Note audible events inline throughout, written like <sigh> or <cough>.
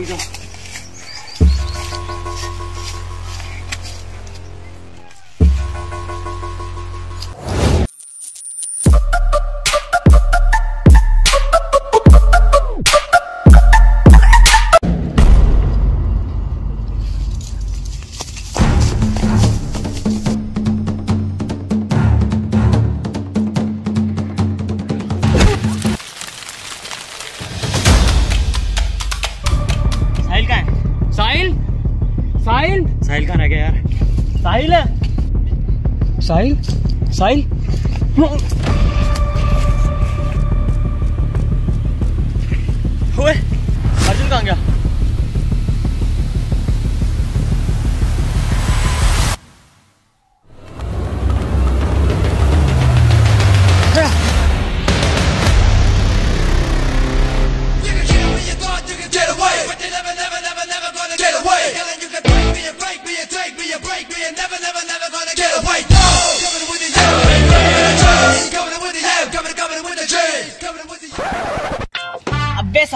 we don't. साहिल? साहिल? साहिल कहाँ रह गया यार? साहिल है। साहिल? साहिल?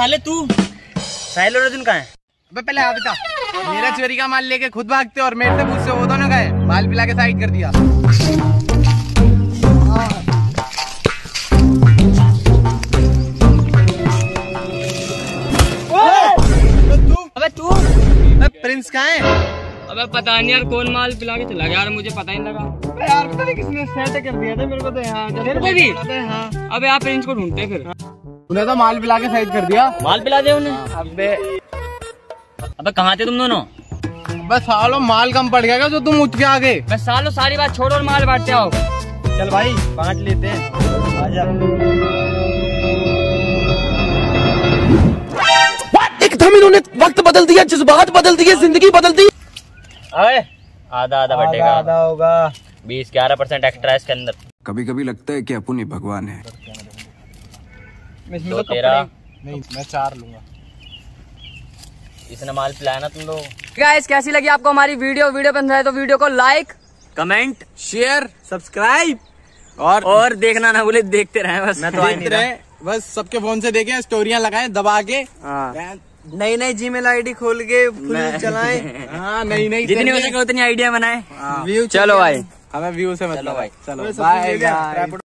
साले तू। साहिल और अर्जुन कहाँ है? अबे पहले आ बता मेरा चोरी का माल लेके खुद भागते और मेरे से पूछते वो दोनों गए। माल पिला के साइड कर दिया। अबे तू अबे प्रिंस कहाँ है? अबे पता नहीं यार कौन माल पिला के चला गया यार मुझे पता ही नहीं लगा। अबे यार पता नहीं किसने सेट कर दिया था मेरे को तो यहाँ मेरे को भी? हाँ अबे आप प्रिंस को ढूंढते फिर। तूने तो माल पिला के साइड कर दिया। माल पिला दे उन्हें? अबे अबे कहाँ थे तुम दोनों? बस सालो माल कम पड़ गया जो तुम उठ के आ गए मैं सालों सारी बात छोड़ और माल बांटते आओ। चल भाई बांट लेते हैं। आजा एकदम इन्होंने वक्त बदल दिया जज्बात बदल दिए ज़िंदगी बदल दी। अबे आधा आधा बटेगा आधा होगा। बीस ग्यारह परसेंट एक्स्ट्रा इसके अंदर। कभी कभी लगता है कि अपन ही भगवान है। तो कपड़े नहीं मैं चार लूँगा। इसने माल पिलाया ना तुम लोग। गाइस कैसी लगी आपको हमारी वीडियो वीडियो पसंद आए तो वीडियो को लाइक कमेंट शेयर सब्सक्राइब और और देखना ना बोले देखते रहे बस। मैं तो देखते रहे। बस सबके फ़ोन से देखें स्टोरियाँ लगाएँ दबा के। नई नई जी जीमेल आईडी खोल के फुल चलाएँ। <laughs> हाँ नहीं नहीं जितनी हो सके उतनी आइडिया बनाए। व्यू चलो भाई। हमें व्यू से मतलब चलो भाई। चलो। बाय